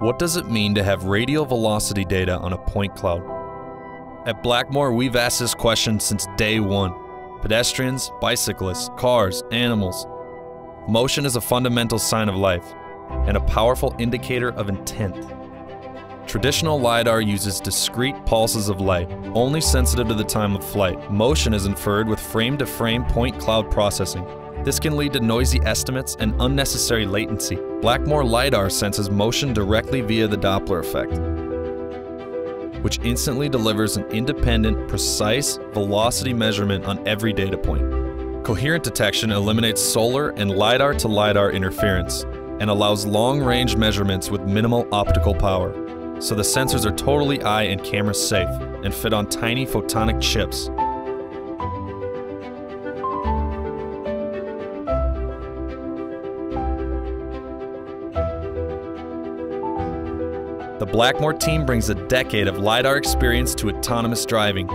What does it mean to have radial velocity data on a point cloud? At Blackmore, we've asked this question since day one. Pedestrians, bicyclists, cars, animals. Motion is a fundamental sign of life and a powerful indicator of intent. Traditional LiDAR uses discrete pulses of light, only sensitive to the time of flight. Motion is inferred with frame to frame point cloud processing. This can lead to noisy estimates and unnecessary latency. Blackmore LiDAR senses motion directly via the Doppler effect, which instantly delivers an independent, precise velocity measurement on every data point. Coherent detection eliminates solar and LiDAR to LiDAR interference and allows long range measurements with minimal optical power so the sensors are totally eye and camera safe and fit on tiny photonic chips. The Blackmore team brings a decade of LiDAR experience to autonomous driving.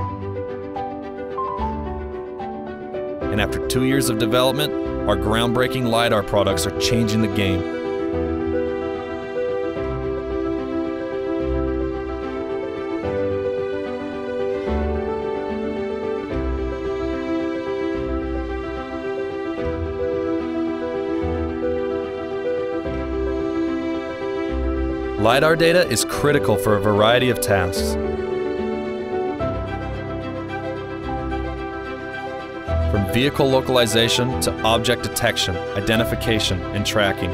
And after two years of development, our groundbreaking LiDAR products are changing the game. LiDAR data is critical for a variety of tasks. From vehicle localization to object detection, identification, and tracking.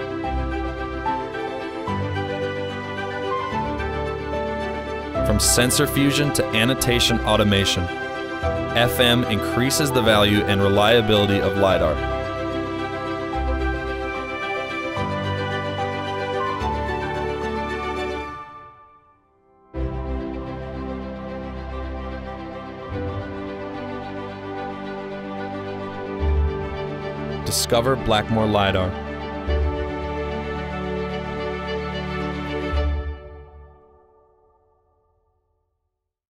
From sensor fusion to annotation automation, FM increases the value and reliability of LiDAR. Discover Blackmore LiDAR.